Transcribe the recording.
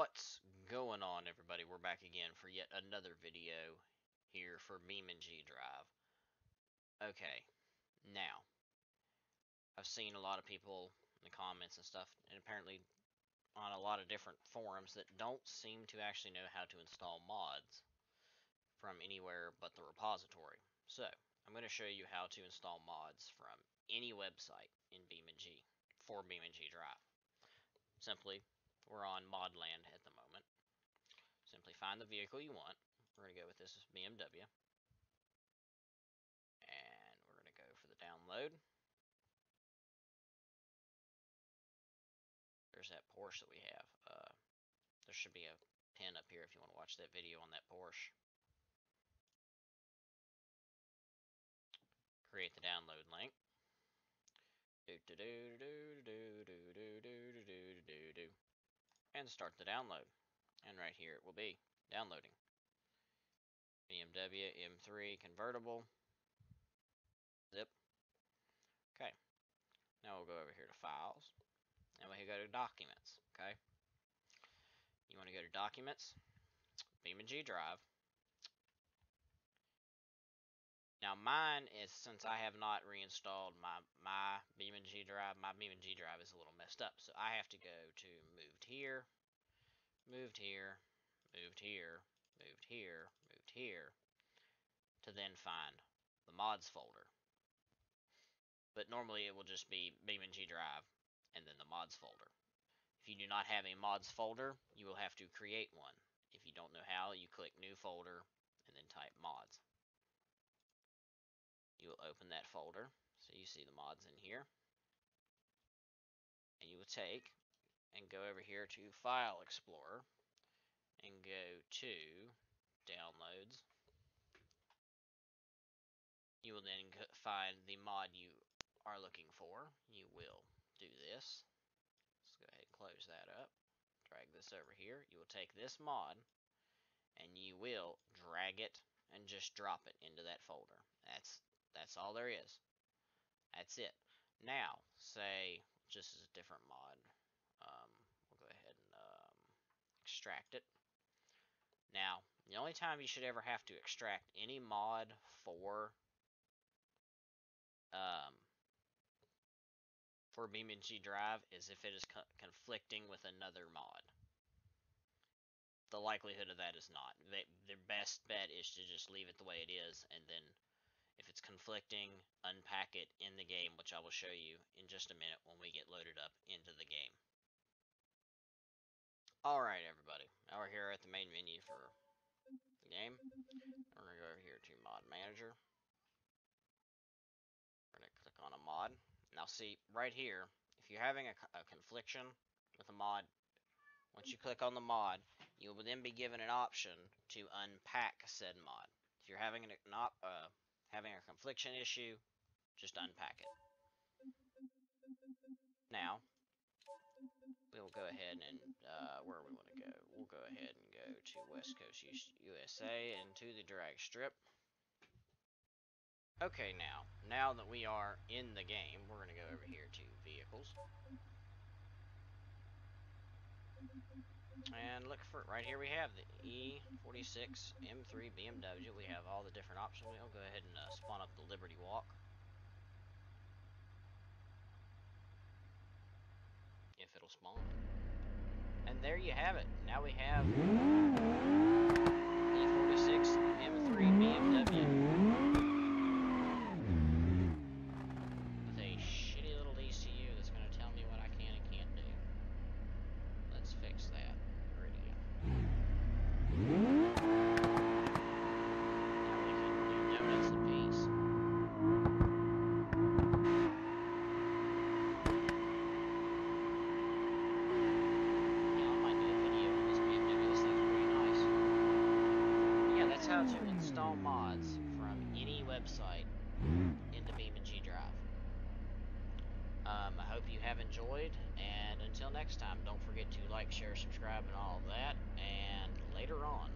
What's going on, everybody? We're back again for yet another video here for BeamNG Drive. Okay, now, I've seen a lot of people in the comments and stuff, and apparently on a lot of different forums that don't seem to actually know how to install mods from anywhere but the repository. So, I'm going to show you how to install mods from any website in BeamNG for BeamNG Drive. Simply we're on Modland at the moment. Simply find the vehicle you want. We're going to go with this BMW. And we're going to go for the download. There's that Porsche that we have. Uh, there should be a pin up here if you want to watch that video on that Porsche. Create the download link. Do do do do and start the download. And right here it will be downloading. BMW M3 convertible. Zip. Okay. Now we'll go over here to files. And we can go to documents. Okay. You want to go to documents, BeamNG Drive. Now mine is, since I have not reinstalled my, my BeamNG drive, my BeamNG drive is a little messed up. So I have to go to moved here, moved here, moved here, moved here, moved here, to then find the mods folder. But normally it will just be BeamNG drive and then the mods folder. If you do not have a mods folder, you will have to create one. If you don't know how, you click new folder and then type mods you open that folder. So you see the mods in here. And you will take and go over here to File Explorer and go to Downloads. You will then find the mod you are looking for. You will do this. Let's go ahead and close that up. Drag this over here. You will take this mod and you will drag it and just drop it into that folder. That's that's all there is. That's it. Now, say, just as a different mod, um, we'll go ahead and um, extract it. Now, the only time you should ever have to extract any mod for um, for BeamNG Drive is if it is co conflicting with another mod. The likelihood of that is not. the best bet is to just leave it the way it is and then conflicting, unpack it in the game, which I will show you in just a minute when we get loaded up into the game. Alright, everybody. Now we're here at the main menu for the game. We're going to go over here to Mod Manager. We're going to click on a mod. Now see, right here, if you're having a, a confliction with a mod, once you click on the mod, you will then be given an option to unpack said mod. If you're having an, an op, uh, having a confliction issue, just unpack it. Now, we'll go ahead and, uh, where we want to go, we'll go ahead and go to West Coast USA and to the drag strip. Okay, now, now that we are in the game, we're going to go over here to Vehicles. And look for right here we have the E46 M3 BMW. We have all the different options. We'll go ahead and uh, spawn up the Liberty Walk. If it'll spawn. And there you have it. Now we have how to install mods from any website into BeamNG Drive. Um, I hope you have enjoyed, and until next time, don't forget to like, share, subscribe, and all that, and later on,